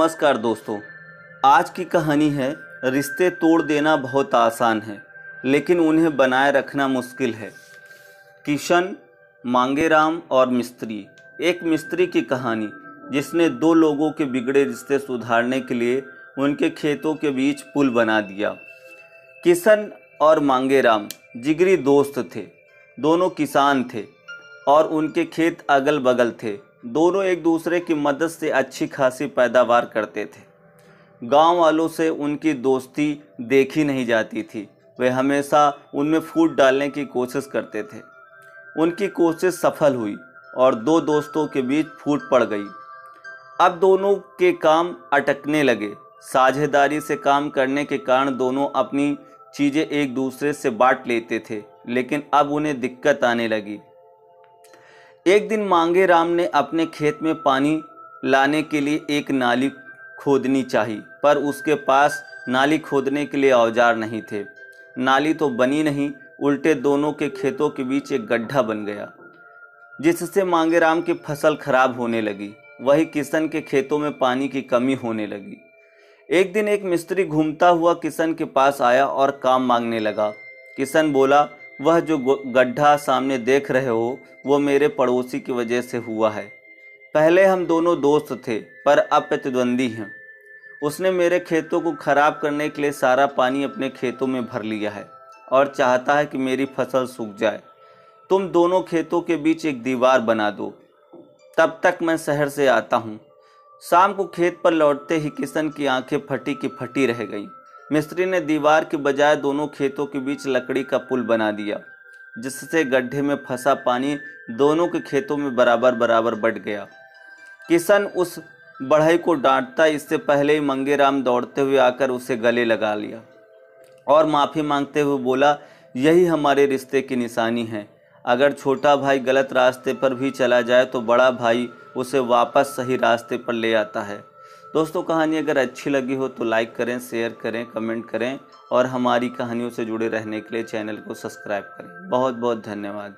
नमस्कार दोस्तों, आज की कहानी है, रिश्ते तोड़ देना बहुत आसान है, लेकिन उन्हें बनाए रखना मुश्किल है। किशन, मांगेराम और मिस्त्री, एक मिस्त्री की कहानी, जिसने दो लोगों के बिगड़े रिश्ते सुधारने के लिए उनके खेतों के बीच पुल बना दिया। किशन और मांगेराम जिगरी दोस्त थे, दोनों किसान थे और उनके खेत अगल बगल थे। दोनों एक दूसरे की मदद से अच्छी खासी पैदावार करते थे। गाँव वालों से उनकी दोस्ती देखी नहीं जाती थी। वे हमेशा उनमें फूट डालने की कोशिश करते थे। उनकी कोशिश सफल हुई और दो दोस्तों के बीच फूट पड़ गई। अब दोनों के काम अटकने लगे। साझेदारी से काम करने के कारण दोनों अपनी चीज़ें एक दूसरे से बांट लेते थे, लेकिन अब उन्हें दिक्कत आने लगी। एक दिन मांगे राम ने अपने खेत में पानी लाने के लिए एक नाली खोदनी चाहिए पर उसके पास नाली खोदने के लिए औज़ार नहीं थे। नाली तो बनी नहीं, उल्टे दोनों के खेतों के बीच एक गड्ढा बन गया, जिससे मांगेराम की फ़सल खराब होने लगी। वही किशन के खेतों में पानी की कमी होने लगी। एक दिन एक मिस्त्री घूमता हुआ किशन के पास आया और काम मांगने लगा। किशन बोला वह जो गड्ढा सामने देख रहे हो, वो मेरे पड़ोसी की वजह से हुआ है। पहले हम दोनों दोस्त थे, पर अब प्रतिद्वंदी हैं। उसने मेरे खेतों को खराब करने के लिए सारा पानी अपने खेतों में भर लिया है और चाहता है कि मेरी फ़सल सूख जाए। तुम दोनों खेतों के बीच एक दीवार बना दो। तब तक मैं शहर से आता हूँ। शाम को खेत पर लौटते ही किशन की आँखें फटी की फटी रह गईं। मिस्त्री ने दीवार के बजाय दोनों खेतों के बीच लकड़ी का पुल बना दिया, जिससे गड्ढे में फंसा पानी दोनों के खेतों में बराबर बराबर बढ़ गया। किशन उस बढ़ई को डांटता, इससे पहले ही मंगेराम दौड़ते हुए आकर उसे गले लगा लिया और माफ़ी मांगते हुए बोला, यही हमारे रिश्ते की निशानी है। अगर छोटा भाई गलत रास्ते पर भी चला जाए तो बड़ा भाई उसे वापस सही रास्ते पर ले आता है। दोस्तों, कहानी अगर अच्छी लगी हो तो लाइक करें, शेयर करें, कमेंट करें और हमारी कहानियों से जुड़े रहने के लिए चैनल को सब्सक्राइब करें। बहुत बहुत धन्यवाद।